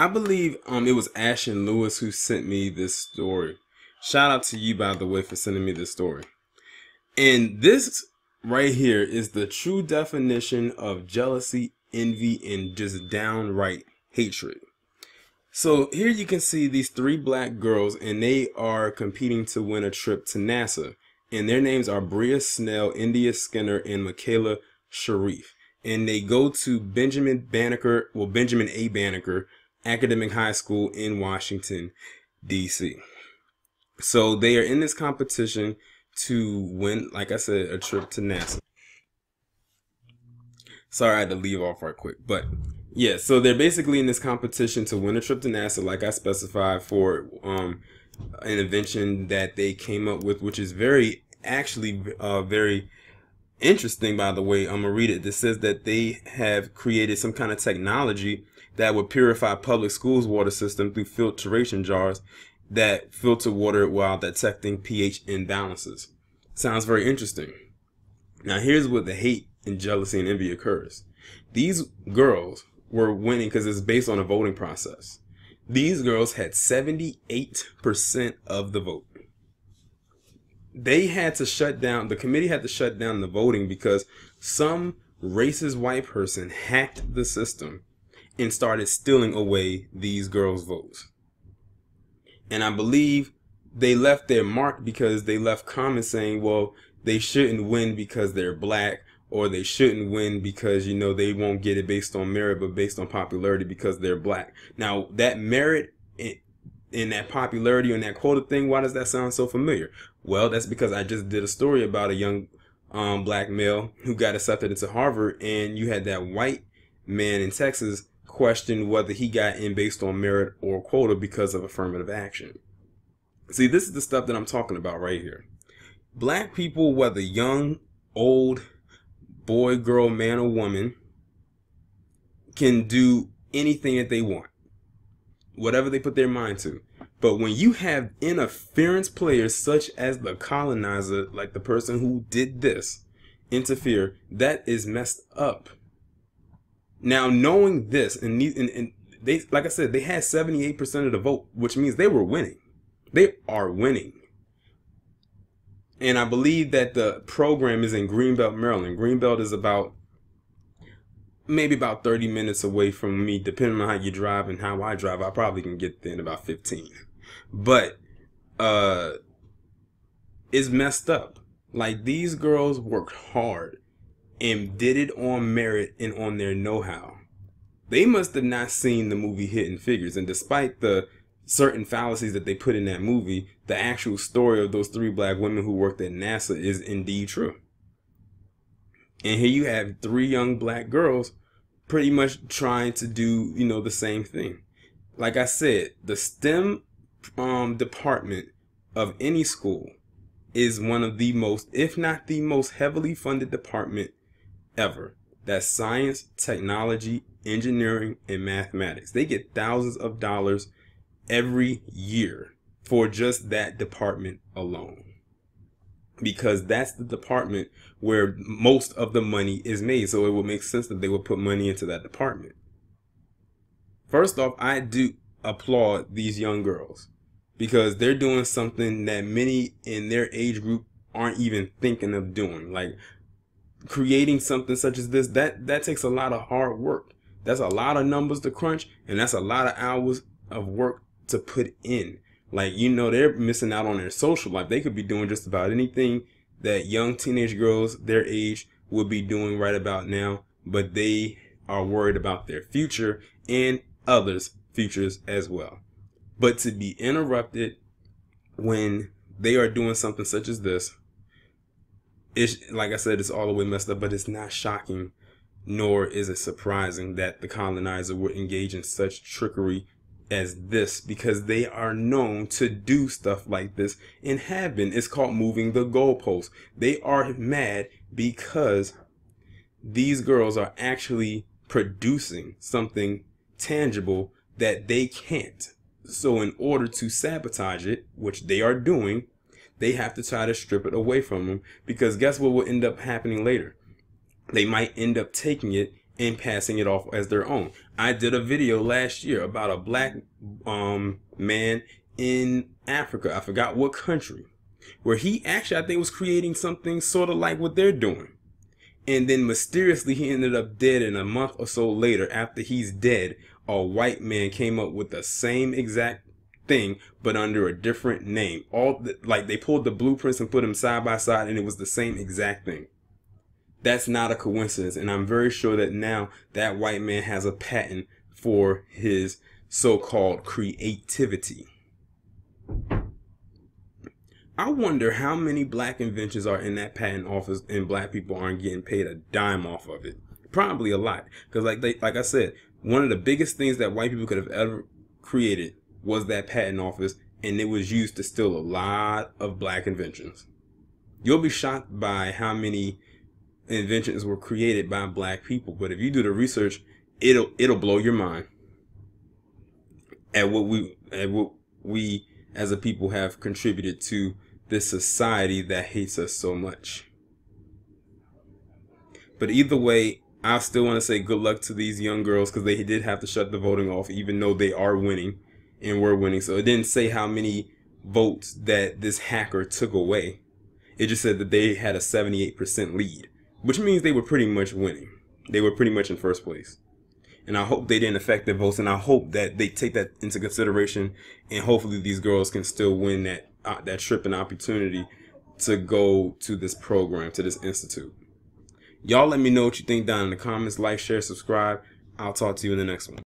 I believe um it was Ashton Lewis who sent me this story. Shout out to you by the way for sending me this story. And this right here is the true definition of jealousy, envy, and just downright hatred. So here you can see these three black girls, and they are competing to win a trip to NASA. And their names are Bria Snell, India Skinner, and Mikayla Sharrieff. And they go to Benjamin Banneker, well, Benjamin A. Banneker Academic High School in Washington, D.C. So they are in this competition to win, like I said, a trip to NASA. Sorry, I had to leave off right quick, but yeah, so they're basically in this competition to win a trip to NASA, like I specified for um, an invention that they came up with, which is very, actually, uh, very interesting. By the way, I'm gonna read it. This says that they have created some kind of technology that would purify public schools' water system through filtration jars that filter water while detecting pH imbalances. Sounds very interesting. Now, here's where the hate and jealousy and envy occurs. These girls were winning because it's based on a voting process. These girls had 78% of the vote. They had to shut down, the committee had to shut down the voting because some racist white person hacked the system and started stealing away these girls' votes. And I believe they left their mark because they left comments saying, well, they shouldn't win because they're black or they shouldn't win because you know they won't get it based on merit but based on popularity because they're black now that merit in, that popularity and that quota thing why does that sound so familiar well that's because i just did a story about a young um, black male who got accepted into harvard and you had that white man in texas question whether he got in based on merit or quota because of affirmative action see this is the stuff that i'm talking about right here black people whether young old boy, girl, man, or woman can do anything that they want, whatever they put their mind to. But when you have interference players such as the colonizer, like the person who did this, interfere, that is messed up. Now, knowing this, and, and, and they, like I said, they had 78% of the vote, which means they were winning. They are winning and I believe that the program is in Greenbelt, Maryland. Greenbelt is about maybe about 30 minutes away from me, depending on how you drive and how I drive. I probably can get there in about 15. But uh it's messed up. Like these girls worked hard and did it on merit and on their know-how. They must have not seen the movie Hidden Figures, and despite the certain fallacies that they put in that movie, the actual story of those three black women who worked at NASA is indeed true. And here you have three young black girls pretty much trying to do, you know, the same thing. Like I said, the STEM um, department of any school is one of the most, if not the most heavily funded department ever. That's science, technology, engineering, and mathematics. They get thousands of dollars every year for just that department alone. Because that's the department where most of the money is made. So it would make sense that they would put money into that department. First off, I do applaud these young girls because they're doing something that many in their age group aren't even thinking of doing. Like creating something such as this, that that takes a lot of hard work. That's a lot of numbers to crunch and that's a lot of hours of work to put in. Like, you know, they're missing out on their social life. They could be doing just about anything that young teenage girls their age would be doing right about now, but they are worried about their future and others' futures as well. But to be interrupted when they are doing something such as this, it's like I said, it's all the way messed up, but it's not shocking, nor is it surprising that the colonizer would engage in such trickery as this because they are known to do stuff like this and have been. It's called moving the goalposts. They are mad because these girls are actually producing something tangible that they can't. So in order to sabotage it, which they are doing, they have to try to strip it away from them because guess what will end up happening later? They might end up taking it and passing it off as their own. I did a video last year about a black um, man in Africa. I forgot what country, where he actually I think was creating something sort of like what they're doing. And then mysteriously he ended up dead and a month or so later after he's dead, a white man came up with the same exact thing but under a different name. All the, like they pulled the blueprints and put them side by side and it was the same exact thing. That's not a coincidence and I'm very sure that now that white man has a patent for his so-called creativity. I wonder how many black inventions are in that patent office and black people aren't getting paid a dime off of it. Probably a lot. Because like they, like I said, one of the biggest things that white people could have ever created was that patent office and it was used to steal a lot of black inventions. You'll be shocked by how many inventions were created by black people, but if you do the research, it'll it'll blow your mind at what we at what we as a people have contributed to this society that hates us so much. But either way, I still want to say good luck to these young girls because they did have to shut the voting off, even though they are winning and were winning. So it didn't say how many votes that this hacker took away. It just said that they had a 78% lead, which means they were pretty much winning. They were pretty much in first place. And I hope they didn't affect their votes, and I hope that they take that into consideration, and hopefully these girls can still win that uh, that trip and opportunity to go to this program, to this institute. Y'all let me know what you think down in the comments. Like, share, subscribe. I'll talk to you in the next one.